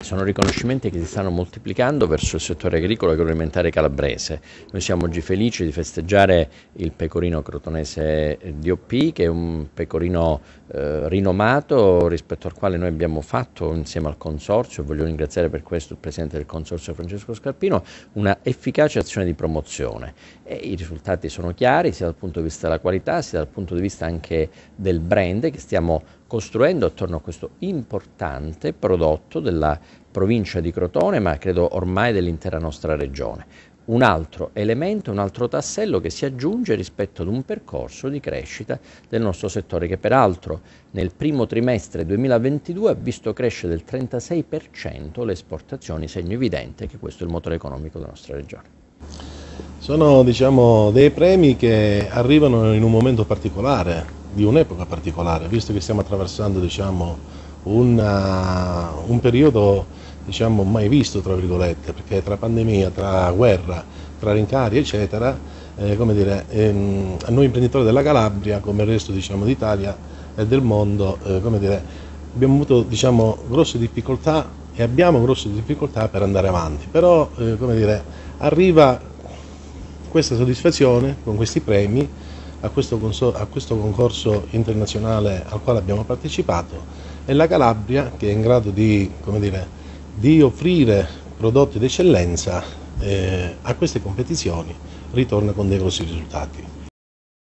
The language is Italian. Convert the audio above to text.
Sono riconoscimenti che si stanno moltiplicando verso il settore agricolo e agroalimentare calabrese. Noi siamo oggi felici di festeggiare il pecorino crotonese DOP, che è un pecorino eh, rinomato rispetto al quale noi abbiamo fatto insieme al Consorzio, voglio ringraziare per questo il Presidente del Consorzio Francesco Scarpino, una efficace azione di promozione. E I risultati sono chiari sia dal punto di vista della qualità sia dal punto di vista anche del brand che stiamo costruendo attorno a questo importante prodotto della provincia di Crotone, ma credo ormai dell'intera nostra regione. Un altro elemento, un altro tassello che si aggiunge rispetto ad un percorso di crescita del nostro settore che peraltro nel primo trimestre 2022 ha visto crescere del 36% le esportazioni, segno evidente che questo è il motore economico della nostra regione. Sono diciamo, dei premi che arrivano in un momento particolare, di un'epoca particolare, visto che stiamo attraversando diciamo, una, un periodo diciamo, mai visto, tra virgolette, perché tra pandemia, tra guerra, tra rincari, eccetera, eh, come dire, ehm, a noi imprenditori della Calabria, come il resto diciamo, d'Italia e del mondo, eh, come dire, abbiamo avuto diciamo, grosse difficoltà e abbiamo grosse difficoltà per andare avanti, però eh, come dire, arriva questa soddisfazione con questi premi a questo, a questo, concorso internazionale al quale abbiamo partecipato e la Calabria che è in grado di, dire, di offrire prodotti d'eccellenza eh, a queste competizioni ritorna con dei grossi risultati.